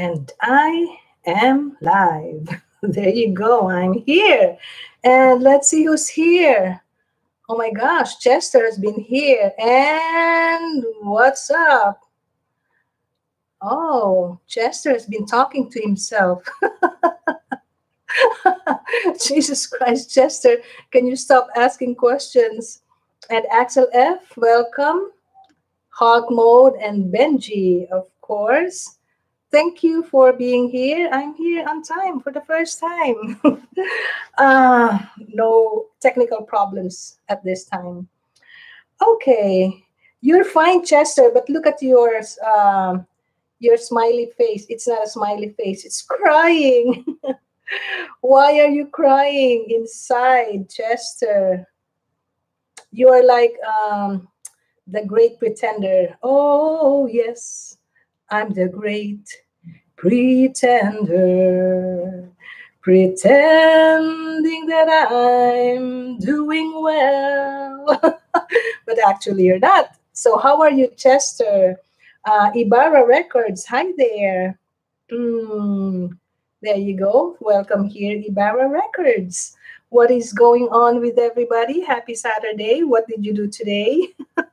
And I am live. there you go. I'm here. And let's see who's here. Oh my gosh, Chester has been here. And what's up? Oh, Chester has been talking to himself. Jesus Christ, Chester, can you stop asking questions? And Axel F, welcome. Hog Mode and Benji, of course. Thank you for being here. I'm here on time for the first time. uh, no technical problems at this time. Okay, you're fine, Chester, but look at yours. Um, your smiley face. It's not a smiley face. It's crying. Why are you crying inside, Chester? You are like um, the great pretender. Oh, yes, I'm the great pretender, pretending that I'm doing well. but actually, you're not. So, how are you, Chester? Uh, Ibarra Records, hi there. Mm, there you go. Welcome here, Ibarra Records. What is going on with everybody? Happy Saturday. What did you do today?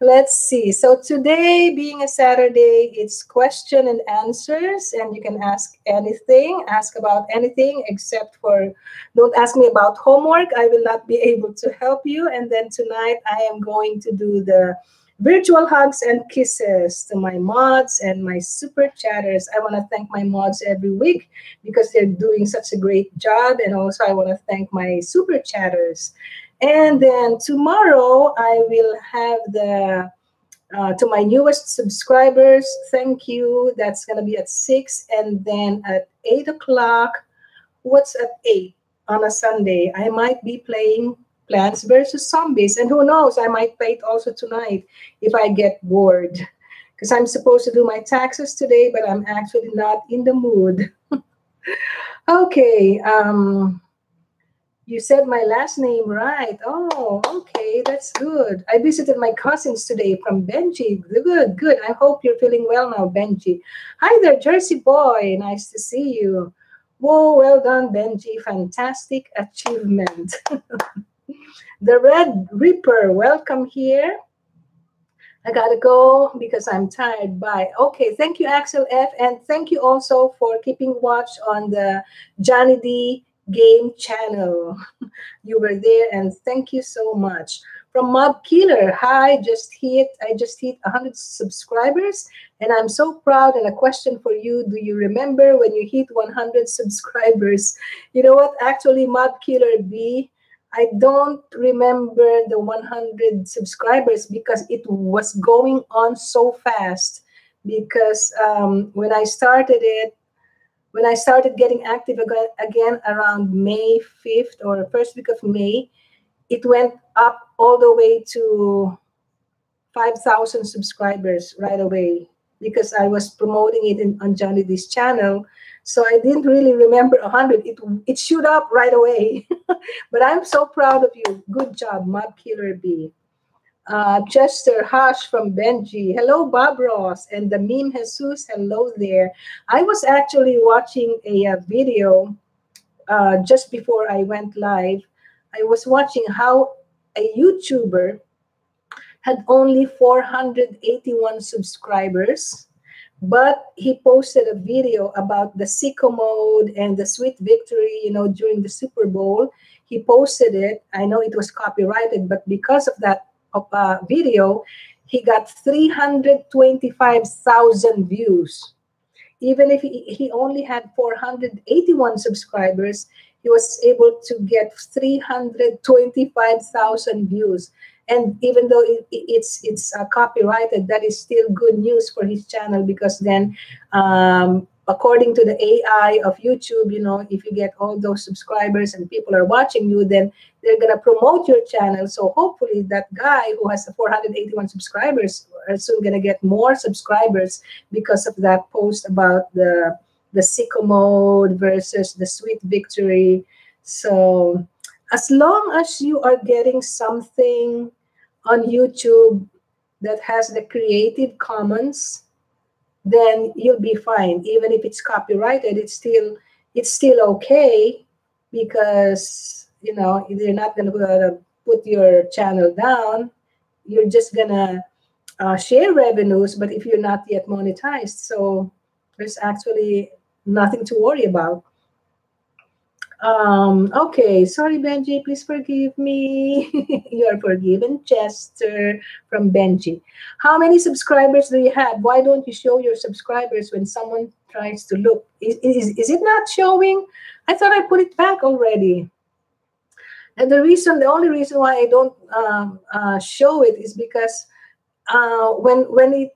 Let's see. So today, being a Saturday, it's question and answers, and you can ask anything, ask about anything except for don't ask me about homework. I will not be able to help you. And then tonight, I am going to do the virtual hugs and kisses to my mods and my super chatters. I want to thank my mods every week because they're doing such a great job. And also, I want to thank my super chatters. And then tomorrow, I will have the uh, to my newest subscribers, thank you. That's going to be at 6. And then at 8 o'clock, what's at 8 on a Sunday? I might be playing Plants versus Zombies. And who knows, I might play it also tonight if I get bored. Because I'm supposed to do my taxes today, but I'm actually not in the mood. okay. Um, you said my last name right. Oh, okay, that's good. I visited my cousins today from Benji. Good, good. I hope you're feeling well now, Benji. Hi there, Jersey boy. Nice to see you. Whoa, well done, Benji. Fantastic achievement. The Red Reaper, welcome here. I gotta go because I'm tired. Bye. Okay, thank you, Axel F. And thank you also for keeping watch on the Johnny Dee Game channel. you were there, and thank you so much. From Mob Killer, hi, just hit, I just hit 100 subscribers, and I'm so proud. And a question for you Do you remember when you hit 100 subscribers? You know what? Actually, Mob Killer B, I don't remember the 100 subscribers because it was going on so fast. Because um, when I started it, when I started getting active again around May 5th or first week of May, it went up all the way to 5,000 subscribers right away because I was promoting it in, on Johnny Dee's channel so I didn't really remember 100. It, it shoot up right away. but I'm so proud of you. Good job, Mob Killer B. Uh, Chester Hush from Benji. Hello, Bob Ross. And the meme Jesus. Hello there. I was actually watching a, a video uh, just before I went live. I was watching how a YouTuber had only 481 subscribers but he posted a video about the sicko mode and the sweet victory you know during the super bowl he posted it i know it was copyrighted but because of that uh, video he got 325000 views. Even if he, he only had 481 subscribers he was able to get 325000 views. And even though it, it's it's uh, copyrighted, that is still good news for his channel because then, um, according to the AI of YouTube, you know, if you get all those subscribers and people are watching you, then they're gonna promote your channel. So hopefully, that guy who has 481 subscribers are soon gonna get more subscribers because of that post about the the sicko mode versus the sweet victory. So as long as you are getting something on YouTube that has the Creative Commons then you'll be fine. Even if it's copyrighted, it's still it's still okay because you know they're not going to put your channel down. You're just gonna uh, share revenues, but if you're not yet monetized, so there's actually nothing to worry about. Um, okay, sorry, Benji, please forgive me. you are forgiven, Chester from Benji. How many subscribers do you have? Why don't you show your subscribers when someone tries to look? Is, is, is it not showing? I thought I put it back already. And the reason, the only reason why I don't um, uh, show it is because uh, when when it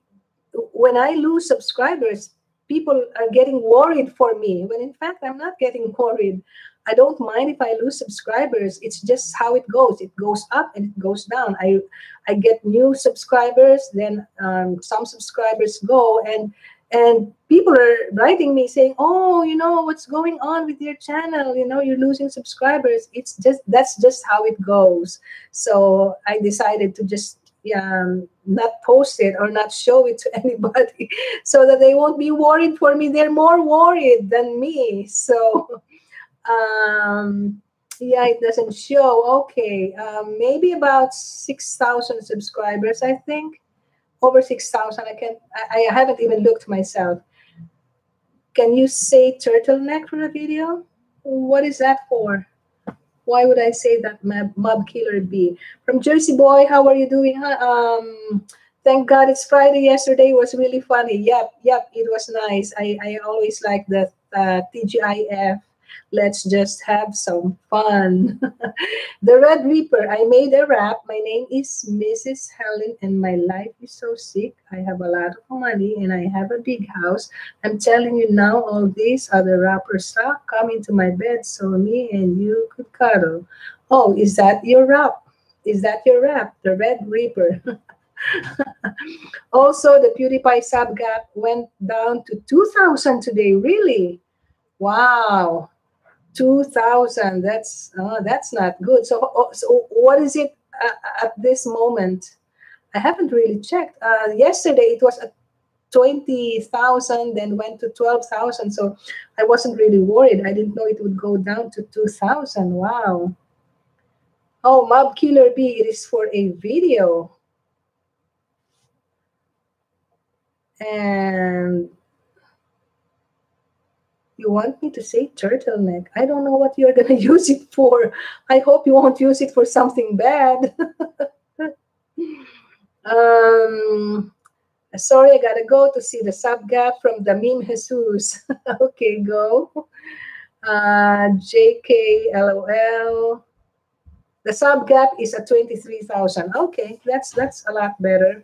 when I lose subscribers, people are getting worried for me. When in fact I'm not getting worried. I don't mind if I lose subscribers. It's just how it goes. It goes up and it goes down. I I get new subscribers, then um, some subscribers go, and and people are writing me saying, "Oh, you know what's going on with your channel? You know you're losing subscribers." It's just that's just how it goes. So I decided to just um, not post it or not show it to anybody so that they won't be worried for me. They're more worried than me. So um, yeah, it doesn't show. Okay, um, maybe about six thousand subscribers. I think over six thousand. I can. I, I haven't even looked myself. Can you say turtleneck for the video? What is that for? Why would I say that mob, killer B? From Jersey Boy, how are you doing? Um, thank God it's Friday. Yesterday was really funny. Yep, yep, it was nice. I, I always like the uh, TGIF Let's just have some fun. the Red Reaper. I made a rap. My name is Mrs. Helen, and my life is so sick. I have a lot of money and I have a big house. I'm telling you now, all these other rappers suck. Come into my bed so me and you could cuddle. Oh, is that your rap? Is that your rap? The Red Reaper. also, the PewDiePie sub gap went down to 2,000 today. Really? Wow. 2000 that's uh, that's not good. So oh, so what is it uh, at this moment? I haven't really checked. Uh, yesterday it was at 20,000 then went to 12,000 so i wasn't really worried. I didn't know it would go down to 2,000 wow. Oh mob killer bee it is for a video. And you want me to say turtleneck? I don't know what you're going to use it for. I hope you won't use it for something bad. um, sorry, I got to go to see the sub gap from the meme Jesus. okay, go. Uh, JK, LOL. The sub gap is at 23,000. Okay, that's that's a lot better.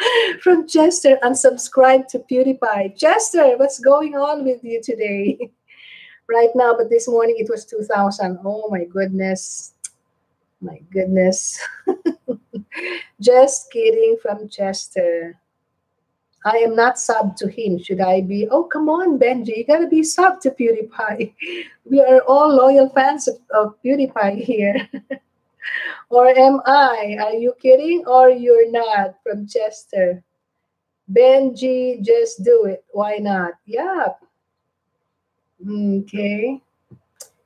From Chester, unsubscribe to PewDiePie. Chester, what's going on with you today? right now, but this morning it was 2000. Oh my goodness. My goodness. Just kidding from Chester. I am not sub to him. Should I be? Oh, come on, Benji. You got to be sub to PewDiePie. We are all loyal fans of, of PewDiePie here. Or am I? Are you kidding or you're not? From Chester. Benji, just do it. Why not? Yeah. Okay.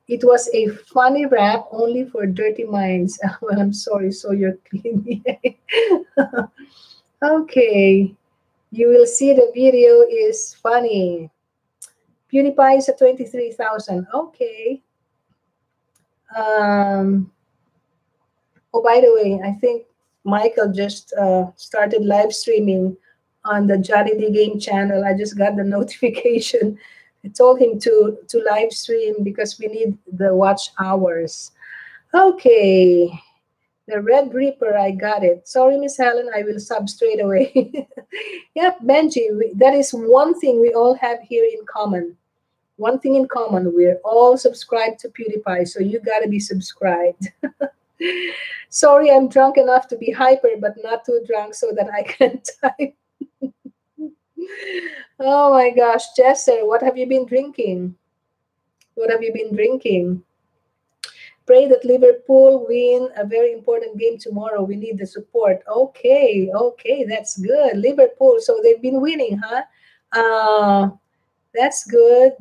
It was a funny rap only for dirty minds. well, I'm sorry, so you're clean. okay. You will see the video is funny. PewDiePie is at 23,000. Okay. Um, Oh, by the way, I think Michael just uh, started live streaming on the Johnny Dee Game channel. I just got the notification. I told him to to live stream because we need the watch hours. Okay, the Red Reaper, I got it. Sorry, Miss Helen, I will sub straight away. yep, Benji, we, that is one thing we all have here in common. One thing in common, we're all subscribed to PewDiePie, so you got to be subscribed. Sorry, I'm drunk enough to be hyper, but not too drunk so that I can type. oh my gosh, Chester, what have you been drinking? What have you been drinking? Pray that Liverpool win a very important game tomorrow. We need the support. Okay, okay, that's good. Liverpool, so they've been winning, huh? Uh, that's good.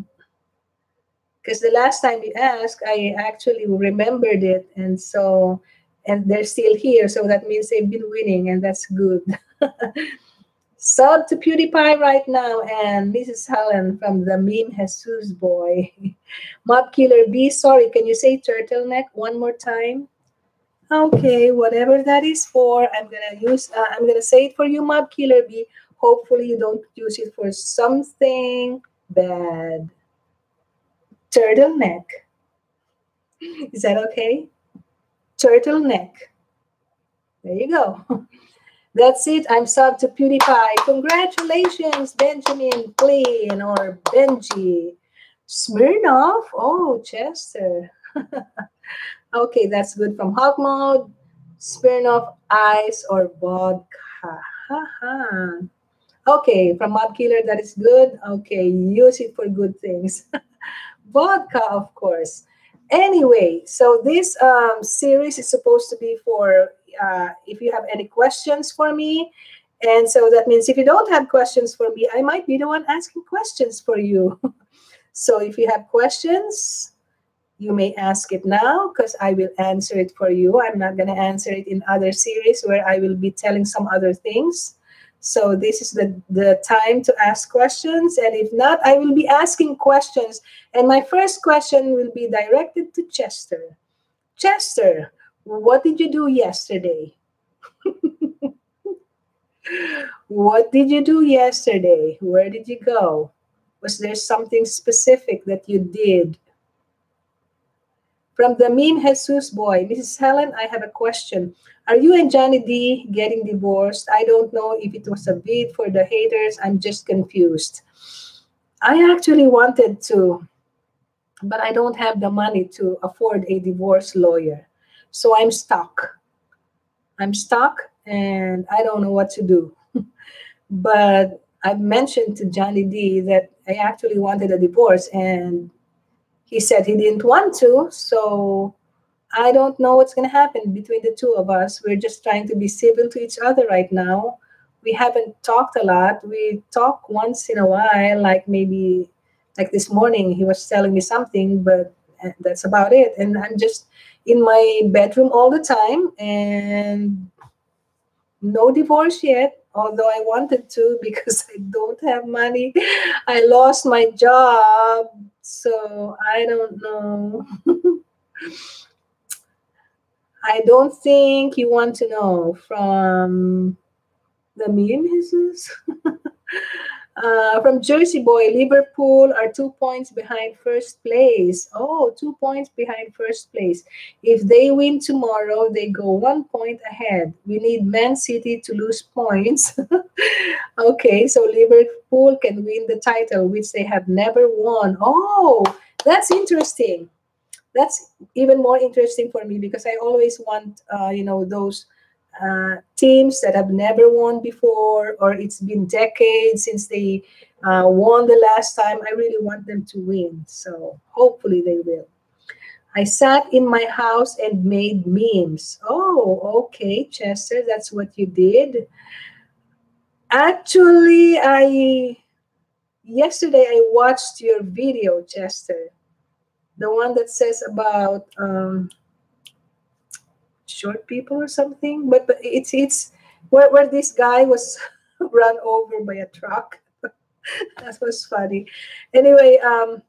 Because the last time you asked, I actually remembered it. And so, and they're still here. So that means they've been winning, and that's good. Sub to PewDiePie right now, and Mrs. Helen from the Meme Jesus Boy. Mob Killer B, sorry, can you say turtleneck one more time? Okay, whatever that is for, I'm gonna use. Uh, I'm gonna say it for you, Mob Killer B. Hopefully, you don't use it for something bad. Turtleneck. Is that okay? Turtleneck. There you go. That's it. I'm sub to PewDiePie. Congratulations, Benjamin Clean or Benji. Smirnoff. Oh, Chester. okay, that's good from Hawk Mode. Smirnoff Ice or vodka. okay, from Mob Killer, that is good. Okay, use it for good things. vodka, of course. Anyway, so this um, series is supposed to be for uh, if you have any questions for me. And so that means if you don't have questions for me, I might be the one asking questions for you. so if you have questions, you may ask it now because I will answer it for you. I'm not going to answer it in other series where I will be telling some other things. So this is the, the time to ask questions. And if not, I will be asking questions. And my first question will be directed to Chester. Chester, what did you do yesterday? what did you do yesterday? Where did you go? Was there something specific that you did? From the meme Jesus boy, Mrs. Helen, I have a question. Are you and Johnny Dee getting divorced? I don't know if it was a bid for the haters. I'm just confused. I actually wanted to, but I don't have the money to afford a divorce lawyer. So I'm stuck. I'm stuck and I don't know what to do. but I've mentioned to Johnny Dee that I actually wanted a divorce and he said he didn't want to. So I don't know what's going to happen between the two of us. We're just trying to be civil to each other right now. We haven't talked a lot. We talk once in a while, like maybe like this morning, he was telling me something, but uh, that's about it. And I'm just in my bedroom all the time and no divorce yet although i wanted to because i don't have money i lost my job so i don't know. I don't think you want to know from the meme uh, from Jersey Boy, Liverpool are two points behind first place. Oh, two points behind first place. If they win tomorrow, they go one point ahead. We need Man City to lose points. okay, so Liverpool can win the title, which they have never won. Oh, that's interesting that's even more interesting for me because I always want, uh, you know, those uh, teams that have never won before or it's been decades since they uh, won the last time. I really want them to win. So hopefully they will. I sat in my house and made memes. Oh, okay, Chester, that's what you did. Actually, I yesterday I watched your video, Chester the one that says about um, short people or something. But, but it's it's where, where this guy was run over by a truck. that was funny. Anyway, um,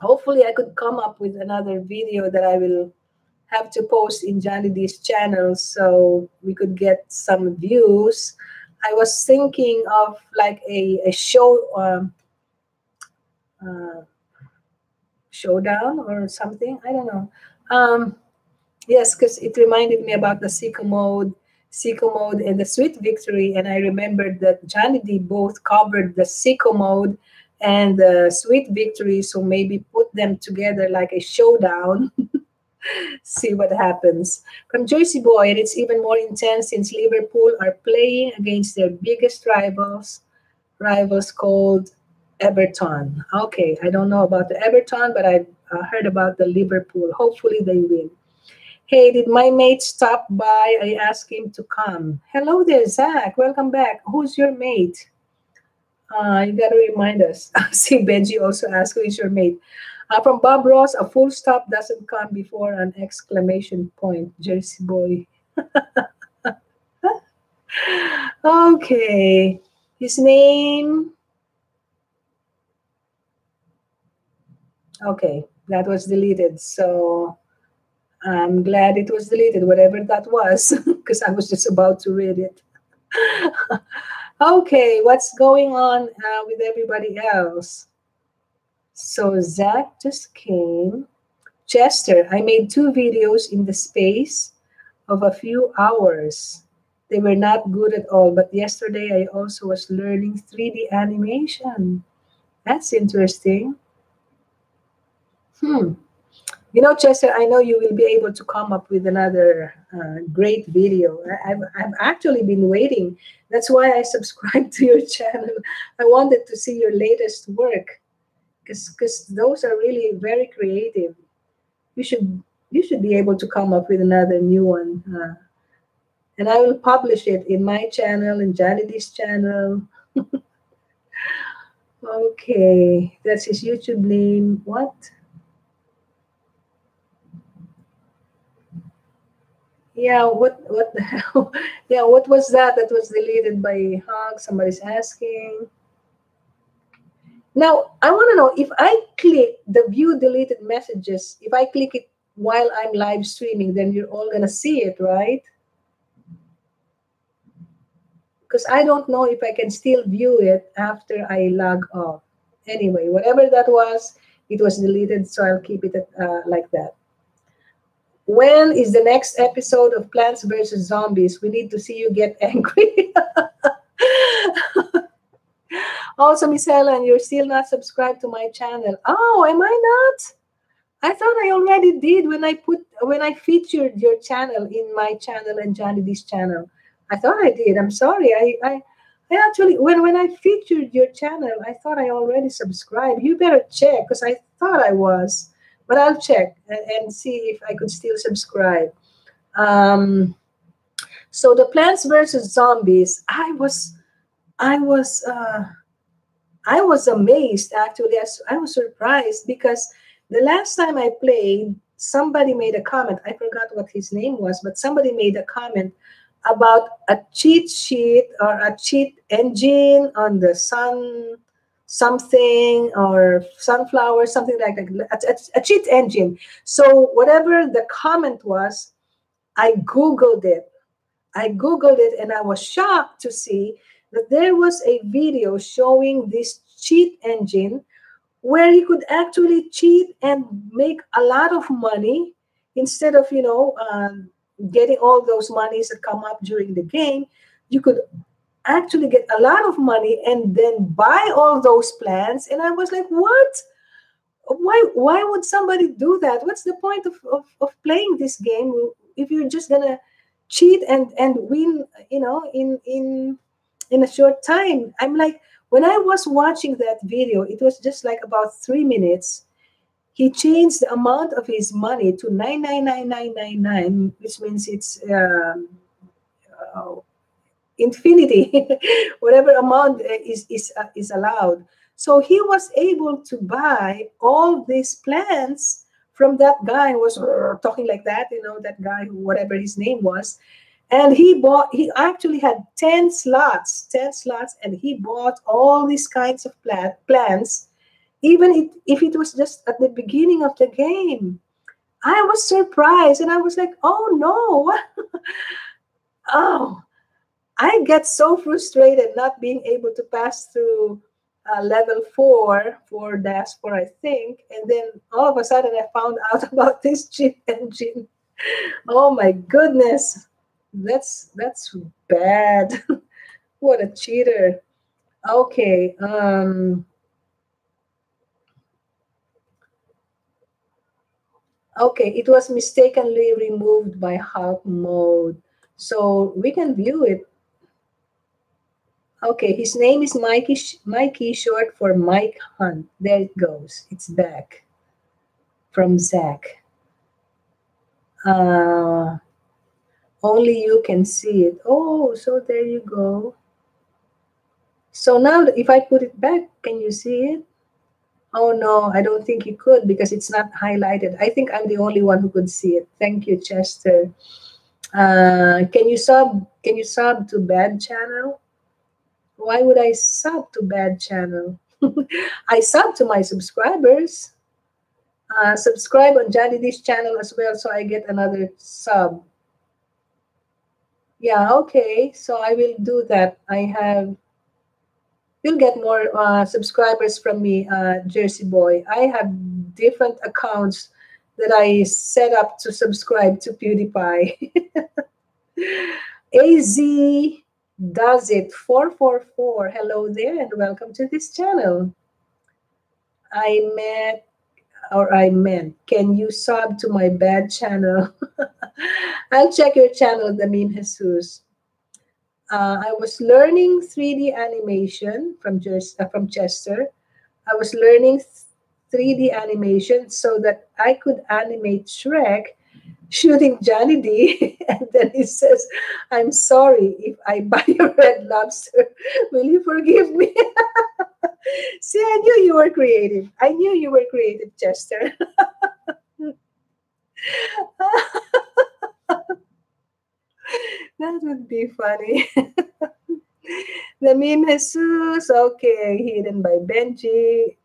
hopefully I could come up with another video that I will have to post in Johnny Dee's channel so we could get some views. I was thinking of like a, a show um, uh, showdown or something. I don't know. Um, yes, because it reminded me about the Sicko mode, Sicko mode and the Sweet Victory. And I remembered that Johnny Dee both covered the Sicko mode and the Sweet Victory. So maybe put them together like a showdown. See what happens. From Jersey Boy, and it's even more intense since Liverpool are playing against their biggest rivals, rivals called Everton. Okay, I don't know about the Everton, but I've uh, heard about the Liverpool. Hopefully they win. Hey, did my mate stop by? I asked him to come. Hello there, Zach. Welcome back. Who's your mate? Uh, you got to remind us. See, Benji also asked, who is your mate? Uh, from Bob Ross, a full stop doesn't come before an exclamation point. Jersey boy. okay. His name. Okay, that was deleted. So I'm glad it was deleted, whatever that was, because I was just about to read it. okay, what's going on uh, with everybody else? So Zach just came. Chester, I made two videos in the space of a few hours. They were not good at all, but yesterday I also was learning 3D animation. That's interesting. Hmm. You know, Chester, I know you will be able to come up with another uh, great video. I, have I've actually been waiting. That's why I subscribed to your channel. I wanted to see your latest work because those are really very creative. You should you should be able to come up with another new one. Uh, and I will publish it in my channel, in JohnnyDee's channel. okay, that's his YouTube name. What? Yeah, what what the hell? yeah, what was that? That was deleted by Hug. Somebody's asking. Now, I want to know if I click the view deleted messages, if I click it while I'm live streaming, then you're all going to see it, right? Because I don't know if I can still view it after I log off. Anyway, whatever that was, it was deleted, so I'll keep it uh, like that. When is the next episode of Plants vs. Zombies? We need to see you get angry. Also, Miss Helen, you're still not subscribed to my channel. Oh, am I not? I thought I already did when I put when I featured your channel in my channel and Johnny Dee's channel. I thought I did. I'm sorry. I, I I actually when when I featured your channel, I thought I already subscribed. You better check because I thought I was, but I'll check and, see if I could still subscribe. Um, so the Plants versus Zombies, I was, I was. Uh, I was amazed actually. I was surprised because the last time I played, somebody made a comment. I forgot what his name was, but somebody made a comment about a cheat sheet or a cheat engine on the sun something or sunflower something like that. A, a, cheat engine. So whatever the comment was i googled it. I googled it and i was shocked to see that there was a video showing this cheat engine where he could actually cheat and make a lot of money instead of you know um, getting all those monies that come up during the game. You could actually get a lot of money and then buy all those plants and i was like what why why would somebody do that what's the point of, of, of playing this game if you're just gonna cheat and and win you know in in in a short time. I'm like, when I was watching that video, it was just like about three minutes. He changed the amount of his money to nine nine nine nine nine nine, which means it's um, uh, infinity, whatever amount is is uh, is allowed. So he was able to buy all these plants from that guy who was talking like that, you know, that guy, whatever his name was. And he bought he actually had 10 slots 10 slots and he bought all these kinds of plant, plants. Even if it was just at the beginning of the game i was surprised and i was like oh no. Oh i get so frustrated not being able to pass through uh, level four for diaspora i think and then all of a sudden i found out about this cheat engine oh my goodness that's that's bad. what a cheater. Okay. Um Okay, it was mistakenly removed by hard mode. So we can view it. Okay, his name is Mikey, Mikey short for Mike Hunt. There it goes. It's back. from Zach. Uh, only you can see it. Oh, so there you go. So now if I put it back, can you see it? Oh no, I don't think you could because it's not highlighted. I think I'm the only one who could see it. Thank you, Chester. Uh, can you sub? Can you sub to bad channel? Why would I sub to bad channel? I sub to my subscribers. Uh, subscribe on D's channel as well, so I get another sub. Yeah, okay. So I will do that. I have you'll get more uh, subscribers from me, uh, Jersey Boy. I have different accounts that I set up to subscribe to PewDiePie. AZ does it 444. Hello there and welcome to this channel. I met or I meant, can you sub to my bad channel? I'll check your channel, the meme Jesus uh, I was learning 3D animation from just uh, from Chester. I was learning 3D animation so that I could animate Shrek shooting Johnny D. and then he says, I'm sorry if I buy a red lobster. Will you forgive me? See, I knew you were creative. I knew you were creative, Chester. that would be funny. the meme Jesus, okay, hidden by Benji.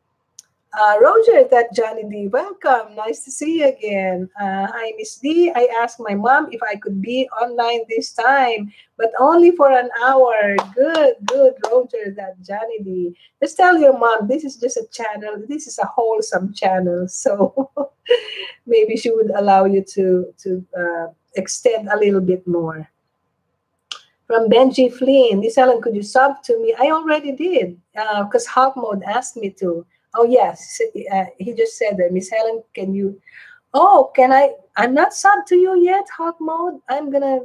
Uh, Roger, that Johnny D, welcome. Nice to see you again. Uh, hi, Miss D. I asked my mom if I could be online this time, but only for an hour. Good, good, Roger, that Johnny D. Just tell your mom this is just a channel. This is a wholesome channel, so maybe she would allow you to to uh, extend a little bit more. From Benji Flynn, Miss Ellen, could you sub to me? I already did because uh, Hawk Mode asked me to. Oh yes, uh, he just said that. Miss Helen, can you? Oh, can I? I'm not sub to you yet, Hawk Mode. I'm gonna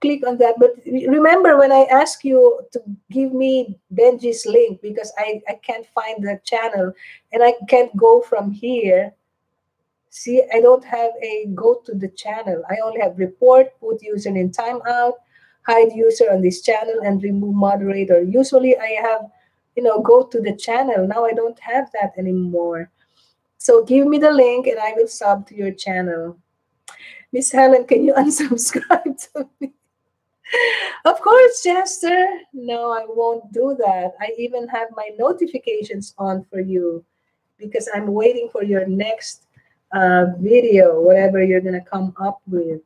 click on that. But remember when I ask you to give me Benji's link because I, I can't find the channel and I can't go from here. See, I don't have a go to the channel. I only have report, put user in timeout, hide user on this channel and remove moderator. Usually I have, you know, go to the channel. Now I don't have that anymore. So give me the link and I will sub to your channel. Miss Helen, can you unsubscribe to me? of course, Chester. No, I won't do that. I even have my notifications on for you because I'm waiting for your next uh, video, whatever you're going to come up with.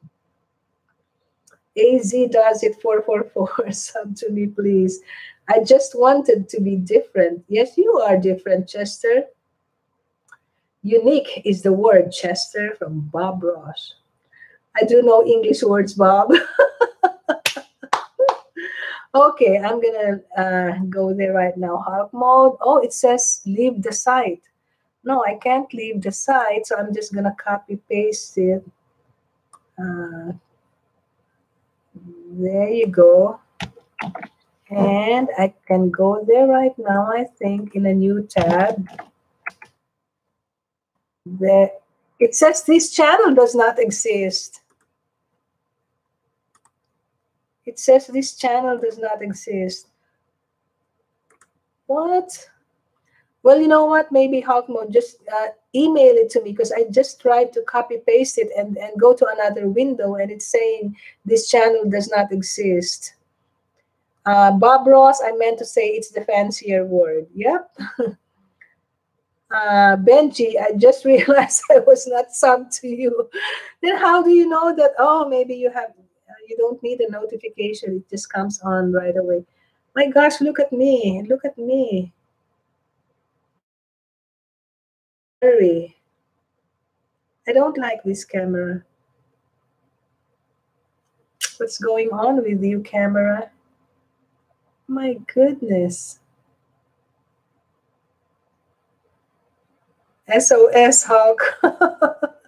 AZ does it 444. Sub to me, please. I just wanted to be different. Yes, you are different, Chester. Unique is the word, Chester, from Bob Ross. I do know English words, Bob. okay, I'm going to uh, go there right now. Hawk mode. Oh, it says leave the site. No, I can't leave the site, so I'm just going to copy paste it. Uh, there you go. And I can go there right now, I think, in a new tab. There, it says this channel does not exist. It says this channel does not exist. What? Well, you know what? Maybe Hawkmode just uh, email it to me because I just tried to copy paste it and, and go to another window and it's saying this channel does not exist. Uh, Bob Ross, I meant to say it's the fancier word. Yep. uh, Benji, I just realized I was not sub to you. then how do you know that? Oh, maybe you have. Uh, you don't need a notification. It just comes on right away. My gosh, look at me. Look at me. Hurry. I don't like this camera. What's going on with you, camera? My goodness. SOS Hawk.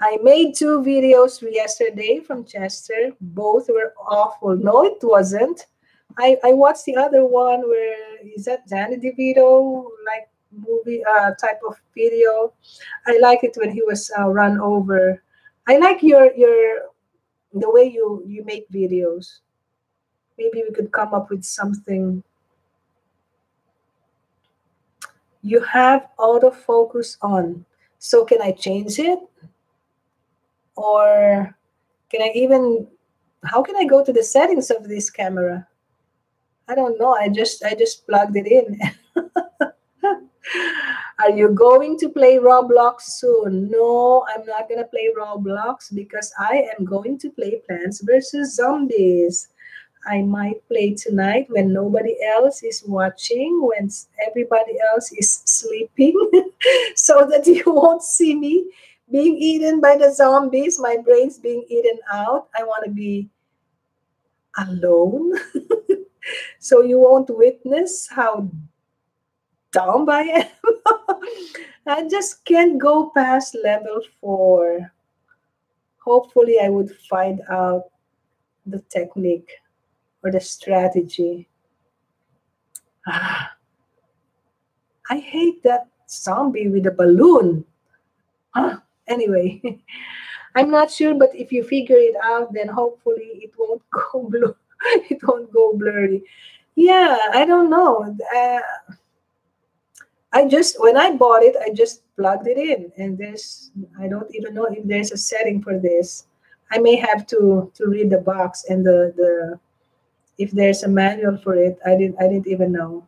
I made two videos yesterday from Chester. Both were awful. No, it wasn't. I, I watched the other one where is that Danny DeVito? Like movie uh, type of video. I like it when he was uh, run over. I like your your the way you you make videos. Maybe we could come up with something. You have autofocus on. So can I change it? Or can I even how can I go to the settings of this camera? I don't know. I just I just plugged it in. Are you going to play Roblox soon? No, I'm not going to play Roblox because I am going to play Plants vs. Zombies. I might play tonight when nobody else is watching, when everybody else is sleeping, so that you won't see me being eaten by the zombies, my brain's being eaten out. I want to be alone. so you won't witness how dumb I am. I just can't go past level four. Hopefully, I would find out the technique or the strategy. Ah, I hate that zombie with a balloon. Ah, anyway, I'm not sure, but if you figure it out, then hopefully it won't go blue. it won't go blurry. Yeah, I don't know. Uh, I just when I bought it, I just plugged it in, and there's I don't even know if there's a setting for this. I may have to to read the box and the the if there's a manual for it. I didn't I didn't even know.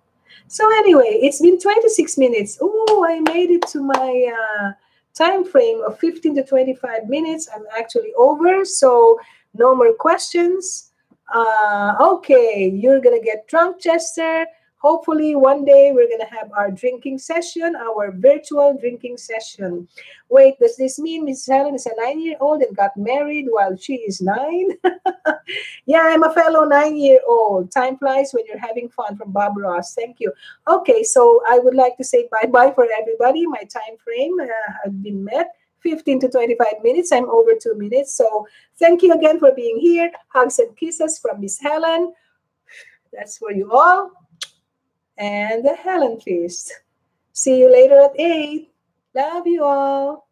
So anyway, it's been 26 minutes. Oh, I made it to my uh, time frame of 15 to 25 minutes. I'm actually over, so no more questions. Uh, okay, you're gonna get drunk, Chester. Hopefully, one day we're gonna have our drinking session, our virtual drinking session. Wait, does this mean Miss Helen is a nine-year-old and got married while she is nine? yeah, I'm a fellow nine-year-old. Time flies when you're having fun. From Bob Ross. Thank you. Okay, so I would like to say bye-bye for everybody. My time frame uh, has been met. 15 to 25 minutes. I'm over two minutes. So thank you again for being here. Hugs and kisses from Miss Helen. That's for you all. And the Helen Feast. See you later at 8. Love you all.